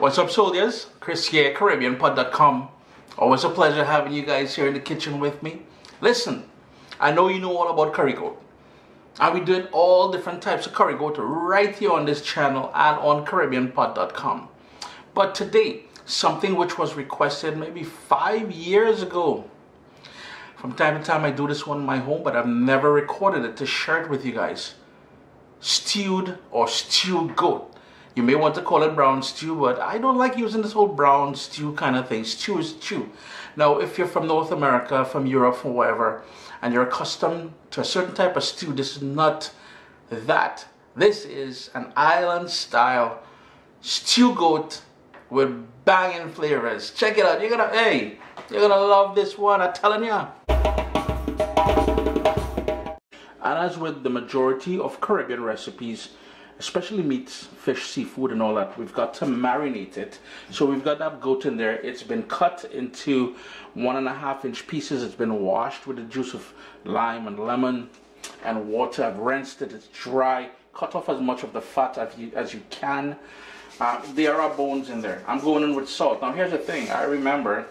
What's up, soldiers? Chris here, CaribbeanPot.com. Always a pleasure having you guys here in the kitchen with me. Listen, I know you know all about curry goat. And we doing all different types of curry goat right here on this channel and on CaribbeanPot.com. But today, something which was requested maybe five years ago. From time to time, I do this one in my home, but I've never recorded it to share it with you guys. Stewed or stewed goat. You may want to call it brown stew, but I don't like using this whole brown stew kind of thing. Stew is stew. Now, if you're from North America, from Europe, from wherever, and you're accustomed to a certain type of stew, this is not that. This is an island style stew goat with banging flavors. Check it out. You're gonna, hey, you're gonna love this one. I'm telling you. And as with the majority of Caribbean recipes, especially meats, fish, seafood, and all that, we've got to marinate it. So we've got that goat in there. It's been cut into one and a half inch pieces. It's been washed with the juice of lime and lemon and water. I've rinsed it. It's dry. Cut off as much of the fat as you, as you can. Uh, there are bones in there. I'm going in with salt. Now here's the thing. I remember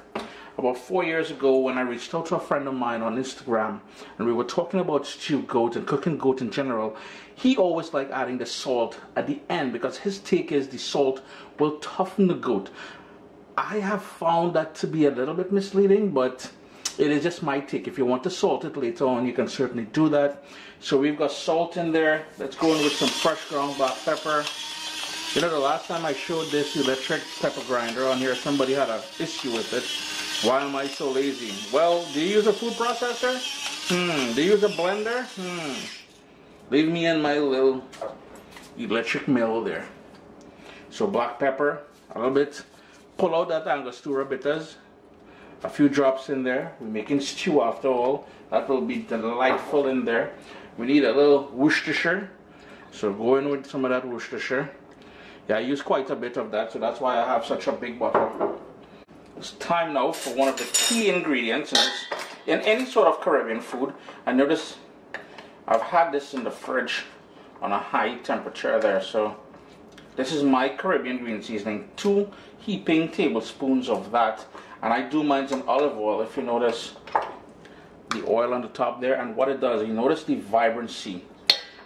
about four years ago when I reached out to a friend of mine on Instagram and we were talking about stewed goat and cooking goat in general. He always liked adding the salt at the end because his take is the salt will toughen the goat. I have found that to be a little bit misleading, but it is just my take. If you want to salt it later on, you can certainly do that. So we've got salt in there. Let's go in with some fresh ground black pepper. You know, the last time I showed this electric pepper grinder on here, somebody had an issue with it. Why am I so lazy? Well, do you use a food processor? Hmm. Do you use a blender? Hmm. Leave me in my little electric mill there. So black pepper, a little bit. Pull out that Angostura bitters. A few drops in there. We're making stew after all. That will be delightful in there. We need a little Worcestershire. So go in with some of that Worcestershire. Yeah, I use quite a bit of that, so that's why I have such a big bottle. It's time now for one of the key ingredients in, any sort of Caribbean food. I notice I've had this in the fridge on a high temperature there. So this is my Caribbean green seasoning. Two heaping tablespoons of that. And I do mine in olive oil if you notice the oil on the top there. And what it does, you notice the vibrancy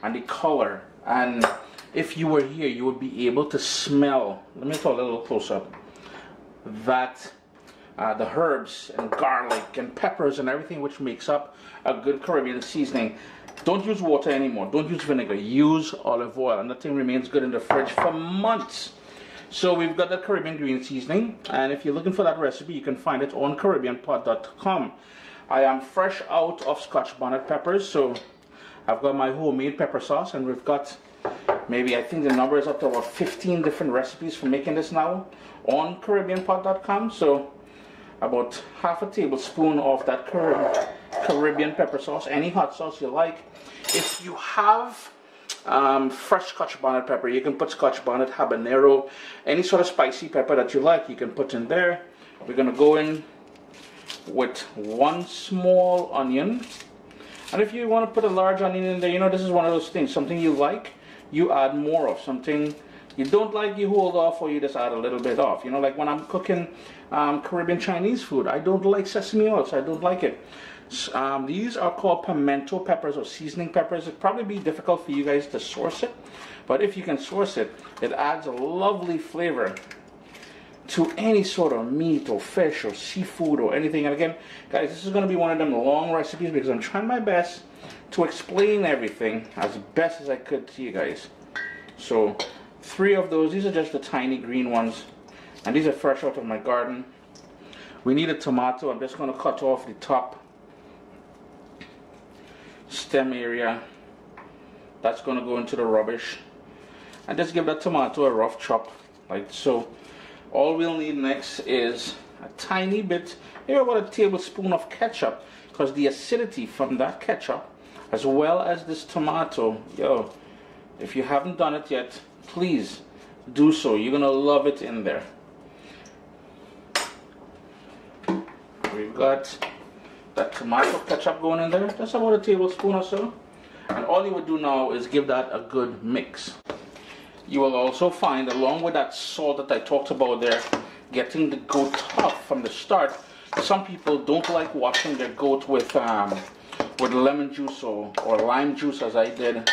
and the color. And if you were here, you would be able to smell. Let me talk a little close up. That uh, the herbs and garlic and peppers and everything which makes up a good Caribbean seasoning. Don't use water anymore. Don't use vinegar. Use olive oil and the thing remains good in the fridge for months. So we've got the Caribbean green seasoning and if you're looking for that recipe you can find it on CaribbeanPot.com. I am fresh out of Scotch bonnet peppers so I've got my homemade pepper sauce and we've got maybe I think the number is up to about 15 different recipes for making this now on CaribbeanPot.com so about half a tablespoon of that Caribbean pepper sauce, any hot sauce you like. If you have um, fresh Scotch bonnet pepper, you can put Scotch bonnet, habanero, any sort of spicy pepper that you like, you can put in there. We're to go in with one small onion. And if you want to put a large onion in there, you know, this is one of those things, something you like, you add more of. Something you don't like, you hold off, or you just add a little bit off. You know, like when I'm cooking um, Caribbean Chinese food, I don't like sesame oil, so I don't like it. Um, these are called pimento peppers or seasoning peppers. It'd probably be difficult for you guys to source it, but if you can source it, it adds a lovely flavor to any sort of meat or fish or seafood or anything. And again, guys, this is going to be one of them long recipes because I'm trying my best to explain everything as best as I could to you guys. So three of those. These are just the tiny green ones. And these are fresh out of my garden. We need a tomato. I'm just going to cut off the top stem area. That's going to go into the rubbish. And just give that tomato a rough chop, like so. All we'll need next is a tiny bit, maybe about a tablespoon of ketchup. Because the acidity from that ketchup, as well as this tomato, yo, if you haven't done it yet, please do so. You're going to love it in there. We've got that tomato ketchup going in there. That's about a tablespoon or so. And all you would do now is give that a good mix. You will also find, along with that salt that I talked about there, getting the goat tough from the start. Some people don't like washing their goat with um, with lemon juice or, or lime juice as I did.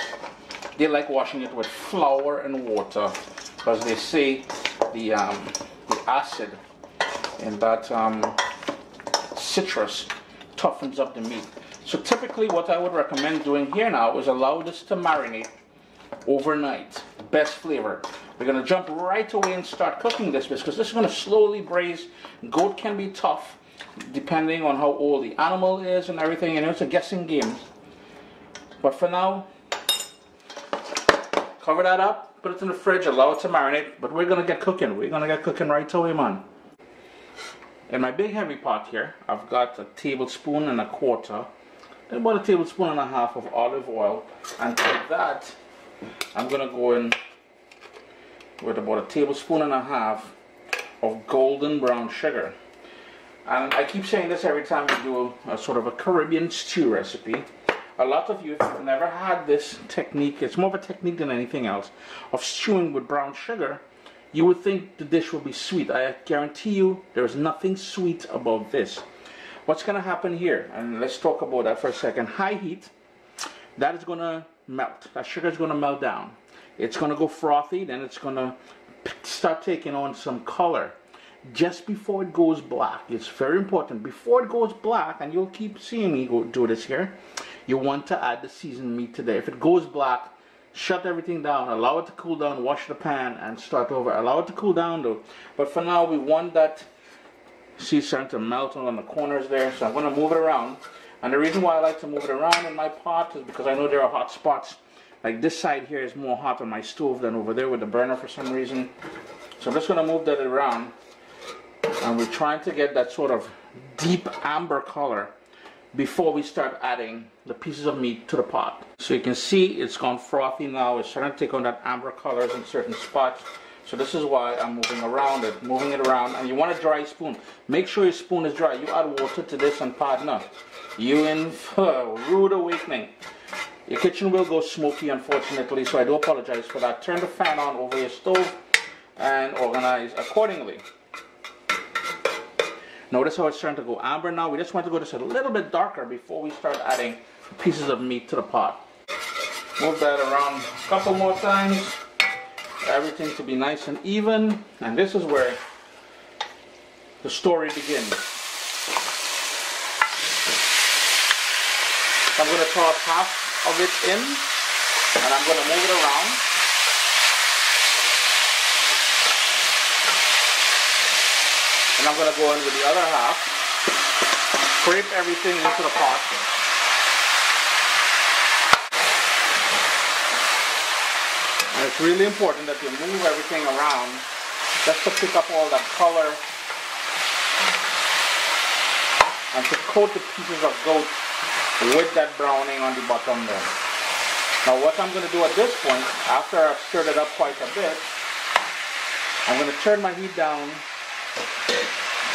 They like washing it with flour and water because they say the, um, the acid in that um, citrus toughens up the meat. So typically what I would recommend doing here now is allow this to marinate overnight. Best flavor. We're going to jump right away and start cooking this because this is going to slowly braise. Goat can be tough depending on how old the animal is and everything. You know, it's a guessing game. But for now, cover that up, put it in the fridge, allow it to marinate. But we're going to get cooking. We're going to get cooking right away, man. In my big heavy pot here, I've got a tablespoon and a quarter, about a tablespoon and a half of olive oil. And to that, I'm going to go in with about a tablespoon and a half of golden brown sugar. And I keep saying this every time we do a, a sort of a Caribbean stew recipe. A lot of you've never had this technique, it's more of a technique than anything else, of stewing with brown sugar, you would think the dish will be sweet. I guarantee you there is nothing sweet about this. What's going to happen here? And let's talk about that for a second. High heat, that is going to melt. That sugar is going to melt down. It's going to go frothy, then it's going to start taking on some color just before it goes black. It's very important. Before it goes black, and you'll keep seeing me do this here, you want to add the seasoned meat today. If it goes black, shut everything down, allow it to cool down, wash the pan, and start over. Allow it to cool down though. But for now, we want that see starting to melt on the corners there. So I'm going to move it around. And the reason why I like to move it around in my pot is because I know there are hot spots. Like this side here is more hot on my stove than over there with the burner for some reason. So I'm just going to move that around. And we're trying to get that sort of deep amber color before we start adding the pieces of meat to the pot. So you can see it's gone frothy now. It's starting to take on that amber colors in certain spots. So this is why I'm moving around it, moving it around. And you want a dry spoon. Make sure your spoon is dry. You add water to this and partner. You in for rude awakening. Your kitchen will go smoky, unfortunately, so I do apologize for that. Turn the fan on over your stove and organize accordingly. Notice how it's starting to go amber now. We just want to go just a little bit darker before we start adding pieces of meat to the pot. Move that around a couple more times. Everything to be nice and even. And this is where the story begins. I'm going to toss half of it in and I'm going to move it around. And I'm going to go in with the other half. Scrape everything into the pot. And it's really important that you move everything around just to pick up all that color and to coat the pieces of goat with that browning on the bottom there. Now what I'm going to do at this point, after I've stirred it up quite a bit, I'm going to turn my heat down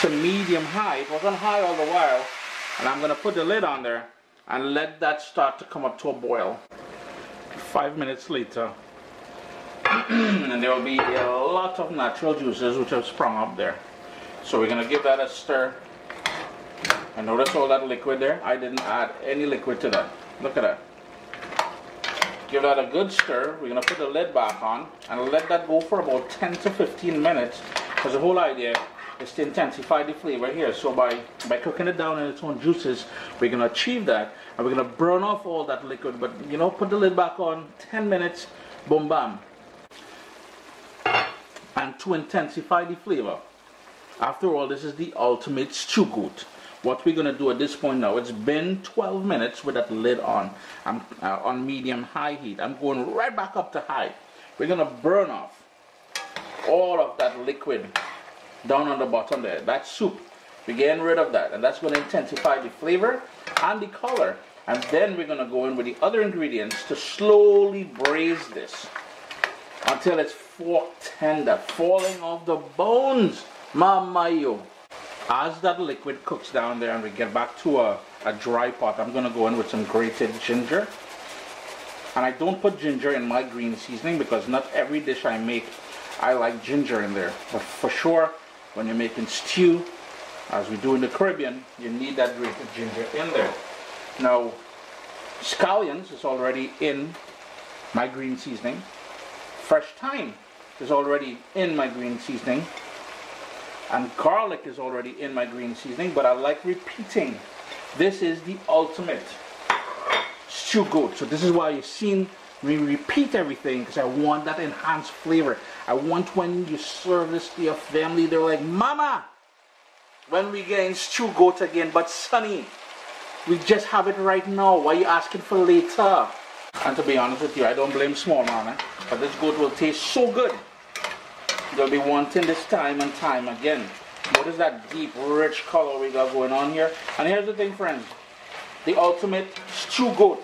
to medium high. It was on high all the while. And I'm to put the lid on there and let that start to come up to a boil. Five minutes later. and there will be a lot of natural juices which have sprung up there. So we're to give that a stir. And notice all that liquid there? I didn't add any liquid to that. Look at that. Give that a good stir. We're to put the lid back on and let that go for about 10 to 15 minutes. Because the whole idea is to intensify the flavor here. So by, by cooking it down in its own juices, we're going to achieve that. And we're going to burn off all that liquid. But, you know, put the lid back on, 10 minutes, boom, bam. And to intensify the flavor. After all, this is the ultimate stew goat. What we're going to do at this point now, it's been 12 minutes with that lid on. I'm uh, on medium high heat. I'm going right back up to high. We're going to burn off all of that liquid down on the bottom there. That soup, we're getting rid of that. And that's going to intensify the flavor and the color. And then we're going to go in with the other ingredients to slowly braise this until it's fork tender, falling off the bones. Mama yo. As that liquid cooks down there and we get back to a, a dry pot, I'm going to go in with some grated ginger. And I don't put ginger in my green seasoning because not every dish I make I like ginger in there. But for sure, when you're making stew, as we do in the Caribbean, you need that grated ginger in there. Now, scallions is already in my green seasoning. Fresh thyme is already in my green seasoning. And garlic is already in my green seasoning, but I like repeating. This is the ultimate stew goat. So this is why you've seen me repeat everything because I want that enhanced flavor. I want when you serve this to your family, they're like, Mama, when we getting stew goat again, but Sonny, we just have it right now. Why are you asking for later? And to be honest with you, I don't blame small man, eh? but this goat will taste so good. They'll be wanting this time and time again. What is that deep, rich color we got going on here? And here's the thing, friends. The ultimate stew goat.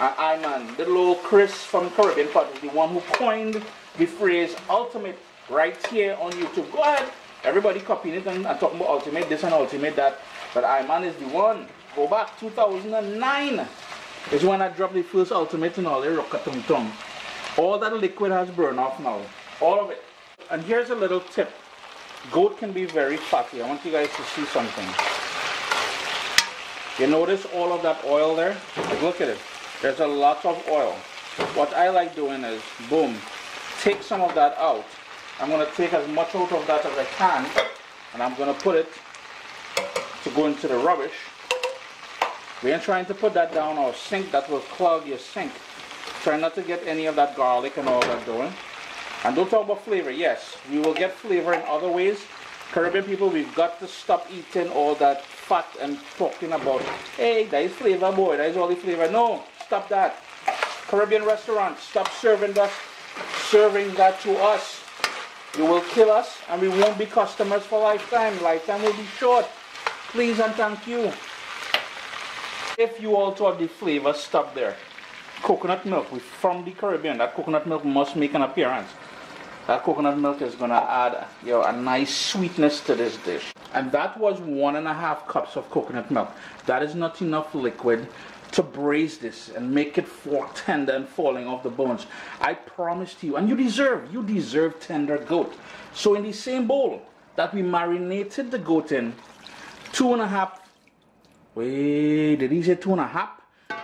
And I man, little old Chris from Caribbean Pot is the one who coined the phrase ultimate right here on YouTube. Go ahead. Everybody copying it and, and talking about ultimate this and ultimate that. But I man is the one. Go back 2009 is when I dropped the first ultimate in all the Rokatum Tum. All that liquid has burned off now. All of it. And here's a little tip. Goat can be very fatty. I want you guys to see something. You notice all of that oil there? Look at it. There's a lot of oil. What I like doing is, boom, take some of that out. I'm going to take as much out of that as I can, and I'm going to put it to go into the rubbish. We ain't trying to put that down our sink. That will clog your sink. Try not to get any of that garlic and all that going. And don't talk about flavor. Yes, we will get flavor in other ways. Caribbean people, we've got to stop eating all that fat and talking about, hey, that is flavor, boy, that is all the flavor. No, stop that. Caribbean restaurants, stop serving that, serving that to us. You will kill us and we won't be customers for lifetime. Lifetime will be short. Please and thank you. If you all thought the flavor, stop there. Coconut milk, we from the Caribbean. That coconut milk must make an appearance. That coconut milk is gonna add you know, a nice sweetness to this dish. And that was one and a half cups of coconut milk. That is not enough liquid to braise this and make it fork tender and falling off the bones. I promise to you, and you deserve, you deserve tender goat. So in the same bowl that we marinated the goat in, two and a half, wait, did he say two and a half?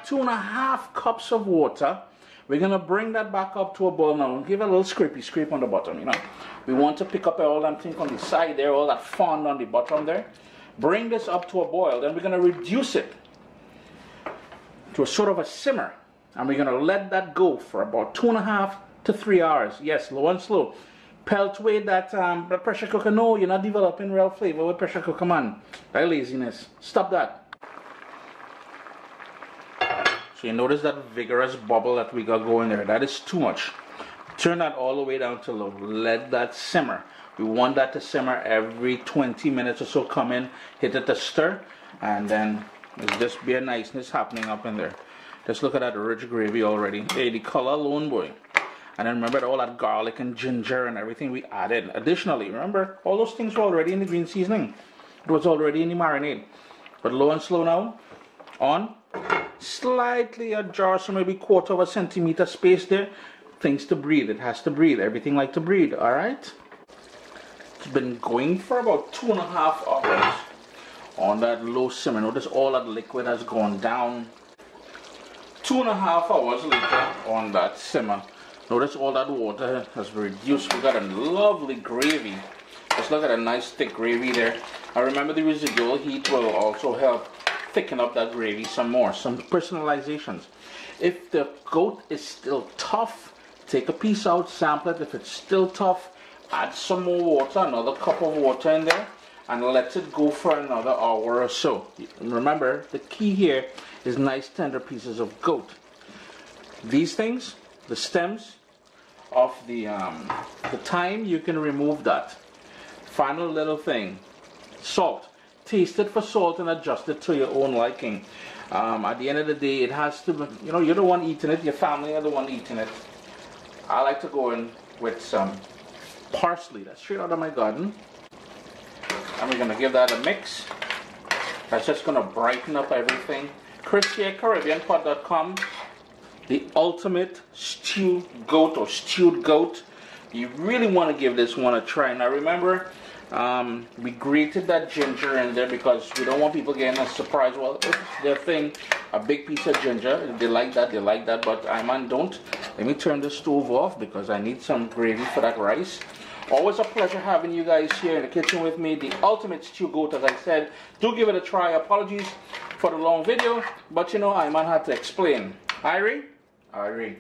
Two and a half cups of water. We're gonna bring that back up to a boil now. Give it a little scrapey scrape on the bottom, you know. We want to pick up all that thing on the side there, all that fond on the bottom there. Bring this up to a boil, then we're gonna reduce it to a sort of a simmer. And we're gonna let that go for about two and a half to three hours. Yes, low and slow. Pelt away that um, pressure cooker. No, you're not developing real flavor with pressure cooker, man. That laziness. Stop that. So you notice that vigorous bubble that we got going there. That is too much. Turn that all the way down to low. Let that simmer. We want that to simmer every 20 minutes or so. Come in, hit it to stir, and then there's just be a niceness happening up in there. Just look at that rich gravy already. Hey, the color alone, boy. And then remember all that garlic and ginger and everything we added. Additionally, remember all those things were already in the green seasoning. It was already in the marinade. But low and slow now. On slightly ajar, so maybe quarter of a centimeter space there. Things to breathe. It has to breathe. Everything like to breathe. All right. It's been going for about two and a half hours on that low simmer. Notice all that liquid has gone down. Two and a half hours later on that simmer. Notice all that water has reduced. We got a lovely gravy. Just look at a nice thick gravy there. I remember the residual heat will also help thicken up that gravy some more, some personalizations. If the goat is still tough, take a piece out, sample it. If it's still tough, add some more water, another cup of water in there, and let it go for another hour or so. Remember, the key here is nice tender pieces of goat. These things, the stems of the, um, the thyme, you can remove that. Final little thing, salt taste it for salt and adjust it to your own liking. Um, at the end of the day, it has to, be, you know, you're the one eating it, your family are the one eating it. I like to go in with some parsley that's straight out of my garden. And we're going to give that a mix. That's just going to brighten up everything. Chris here, CaribbeanPot.com. the ultimate stewed goat or stewed goat. You really want to give this one a try. Now remember, um, we grated that ginger in there because we don't want people getting a surprise. Well, it's their thing, a big piece of ginger. They like that, they like that, but I man don't. Let me turn the stove off because I need some gravy for that rice. Always a pleasure having you guys here in the kitchen with me. The ultimate stew goat, as I said. Do give it a try. Apologies for the long video, but you know, I man had to explain. Irie? Irie.